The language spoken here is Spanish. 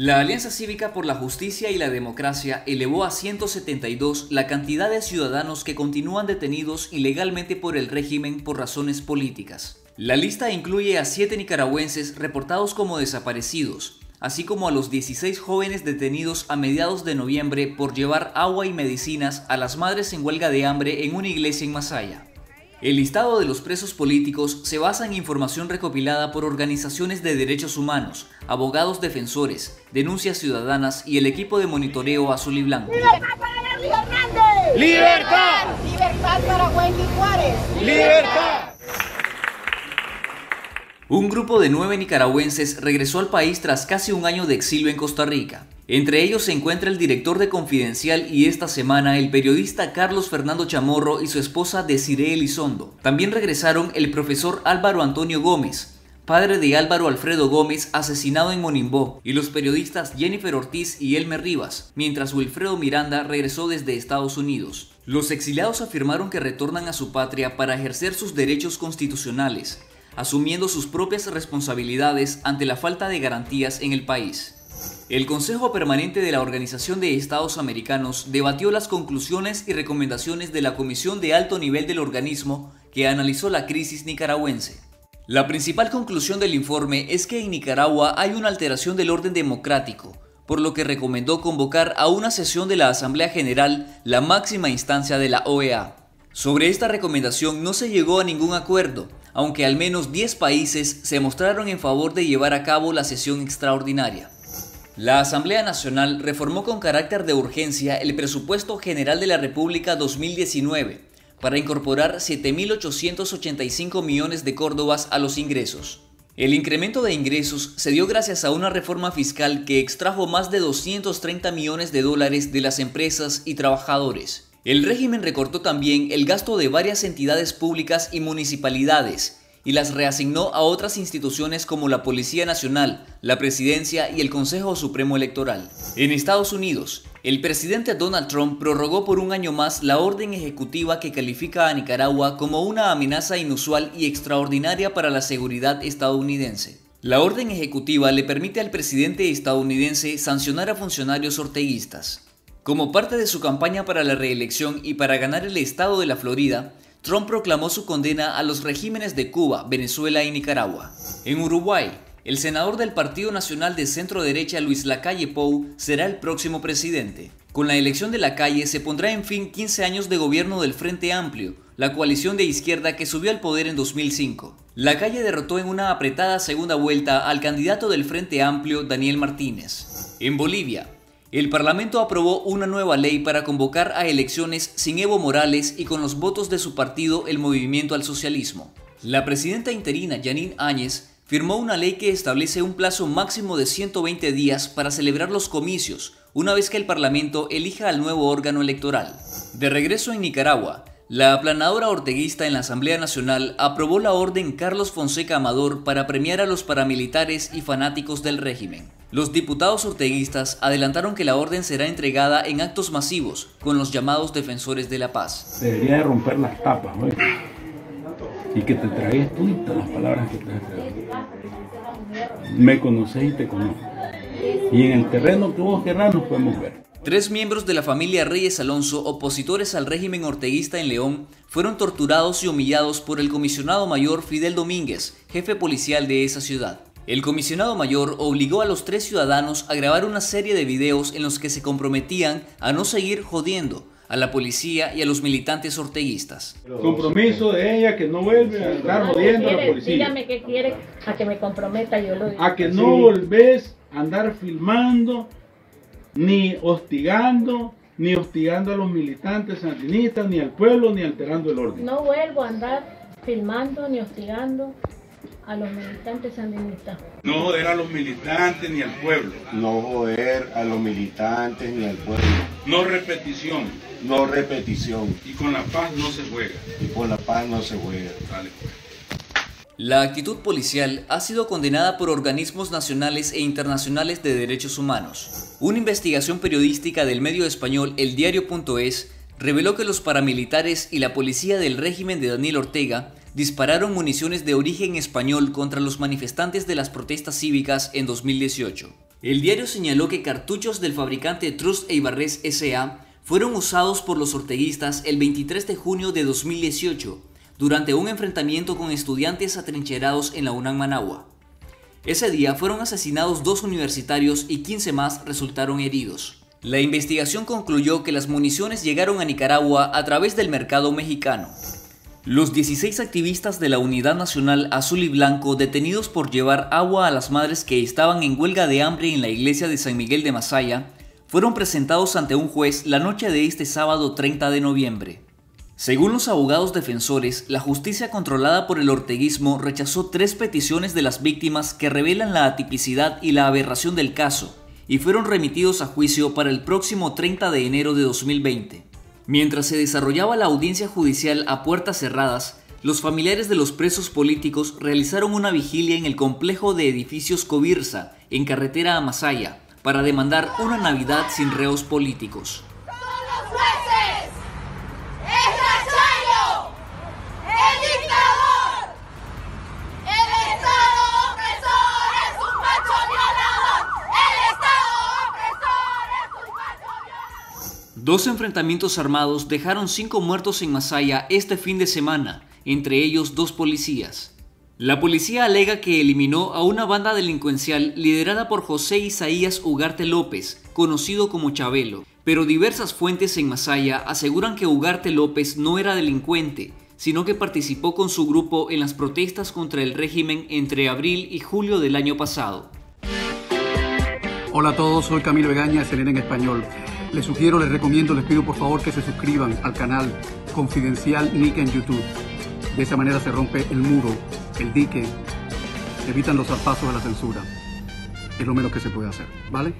La Alianza Cívica por la Justicia y la Democracia elevó a 172 la cantidad de ciudadanos que continúan detenidos ilegalmente por el régimen por razones políticas. La lista incluye a siete nicaragüenses reportados como desaparecidos, así como a los 16 jóvenes detenidos a mediados de noviembre por llevar agua y medicinas a las madres en huelga de hambre en una iglesia en Masaya. El listado de los presos políticos se basa en información recopilada por organizaciones de derechos humanos, abogados defensores, denuncias ciudadanas y el equipo de monitoreo azul y blanco. ¡Libertad para Larry Hernández! ¡Libertad! ¡Libertad para Wendy Juárez! ¡Libertad! Un grupo de nueve nicaragüenses regresó al país tras casi un año de exilio en Costa Rica. Entre ellos se encuentra el director de Confidencial y esta semana el periodista Carlos Fernando Chamorro y su esposa Desiree Elizondo. También regresaron el profesor Álvaro Antonio Gómez, padre de Álvaro Alfredo Gómez asesinado en Monimbó, y los periodistas Jennifer Ortiz y Elmer Rivas, mientras Wilfredo Miranda regresó desde Estados Unidos. Los exiliados afirmaron que retornan a su patria para ejercer sus derechos constitucionales, asumiendo sus propias responsabilidades ante la falta de garantías en el país. El Consejo Permanente de la Organización de Estados Americanos debatió las conclusiones y recomendaciones de la Comisión de Alto Nivel del organismo que analizó la crisis nicaragüense. La principal conclusión del informe es que en Nicaragua hay una alteración del orden democrático, por lo que recomendó convocar a una sesión de la Asamblea General, la máxima instancia de la OEA. Sobre esta recomendación no se llegó a ningún acuerdo, aunque al menos 10 países se mostraron en favor de llevar a cabo la sesión extraordinaria. La Asamblea Nacional reformó con carácter de urgencia el Presupuesto General de la República 2019 para incorporar 7.885 millones de córdobas a los ingresos. El incremento de ingresos se dio gracias a una reforma fiscal que extrajo más de 230 millones de dólares de las empresas y trabajadores. El régimen recortó también el gasto de varias entidades públicas y municipalidades, y las reasignó a otras instituciones como la Policía Nacional, la Presidencia y el Consejo Supremo Electoral. En Estados Unidos, el presidente Donald Trump prorrogó por un año más la orden ejecutiva que califica a Nicaragua como una amenaza inusual y extraordinaria para la seguridad estadounidense. La orden ejecutiva le permite al presidente estadounidense sancionar a funcionarios orteguistas. Como parte de su campaña para la reelección y para ganar el estado de la Florida, Trump proclamó su condena a los regímenes de Cuba, Venezuela y Nicaragua. En Uruguay, el senador del Partido Nacional de Centro Derecha Luis Lacalle Pou será el próximo presidente. Con la elección de Lacalle se pondrá en fin 15 años de gobierno del Frente Amplio, la coalición de izquierda que subió al poder en 2005. Lacalle derrotó en una apretada segunda vuelta al candidato del Frente Amplio Daniel Martínez. En Bolivia, el Parlamento aprobó una nueva ley para convocar a elecciones sin Evo Morales y con los votos de su partido el Movimiento al Socialismo. La presidenta interina Janine Áñez firmó una ley que establece un plazo máximo de 120 días para celebrar los comicios, una vez que el Parlamento elija al nuevo órgano electoral. De regreso en Nicaragua, la aplanadora orteguista en la Asamblea Nacional aprobó la orden Carlos Fonseca Amador para premiar a los paramilitares y fanáticos del régimen. Los diputados orteguistas adelantaron que la orden será entregada en actos masivos con los llamados defensores de la paz. Debería de romper las tapas, ¿no? Y que te tragues todas las palabras que te has. Me conoces y te conozco. Y en el terreno que vos querrás nos podemos ver. Tres miembros de la familia Reyes Alonso, opositores al régimen orteguista en León, fueron torturados y humillados por el comisionado mayor Fidel Domínguez, jefe policial de esa ciudad. El comisionado mayor obligó a los tres ciudadanos a grabar una serie de videos en los que se comprometían a no seguir jodiendo a la policía y a los militantes orteguistas. Compromiso de ella que no vuelve a estar jodiendo a la policía. Dígame qué quiere a que me comprometa, yo lo digo. A que no volvés a andar filmando, ni hostigando, ni hostigando a los militantes sandinistas, ni al pueblo, ni alterando el orden. No vuelvo a andar filmando ni hostigando a los militantes sandinistas. No joder a los militantes ni al pueblo. No joder a los militantes ni al pueblo. No repetición. No repetición. Y con la paz no se juega. Y con la paz no se juega. Dale. pues. La actitud policial ha sido condenada por organismos nacionales e internacionales de derechos humanos. Una investigación periodística del medio español El Diario.es reveló que los paramilitares y la policía del régimen de Daniel Ortega dispararon municiones de origen español contra los manifestantes de las protestas cívicas en 2018. El diario señaló que cartuchos del fabricante Trust Eibarres S.A. fueron usados por los orteguistas el 23 de junio de 2018 durante un enfrentamiento con estudiantes atrincherados en la UNAM Managua. Ese día fueron asesinados dos universitarios y 15 más resultaron heridos. La investigación concluyó que las municiones llegaron a Nicaragua a través del mercado mexicano. Los 16 activistas de la Unidad Nacional Azul y Blanco detenidos por llevar agua a las madres que estaban en huelga de hambre en la iglesia de San Miguel de Masaya fueron presentados ante un juez la noche de este sábado 30 de noviembre. Según los abogados defensores, la justicia controlada por el orteguismo rechazó tres peticiones de las víctimas que revelan la atipicidad y la aberración del caso, y fueron remitidos a juicio para el próximo 30 de enero de 2020. Mientras se desarrollaba la audiencia judicial a puertas cerradas, los familiares de los presos políticos realizaron una vigilia en el complejo de edificios Cobirsa, en carretera a Masaya, para demandar una Navidad sin reos políticos. Dos enfrentamientos armados dejaron cinco muertos en Masaya este fin de semana, entre ellos dos policías. La policía alega que eliminó a una banda delincuencial liderada por José Isaías Ugarte López, conocido como Chabelo, pero diversas fuentes en Masaya aseguran que Ugarte López no era delincuente, sino que participó con su grupo en las protestas contra el régimen entre abril y julio del año pasado. Hola a todos, soy Camilo Egaña, CNN en español. Les sugiero, les recomiendo, les pido por favor que se suscriban al canal Confidencial Nick en YouTube. De esa manera se rompe el muro, el dique, evitan los zarpazos de la censura. Es lo menos que se puede hacer, ¿vale?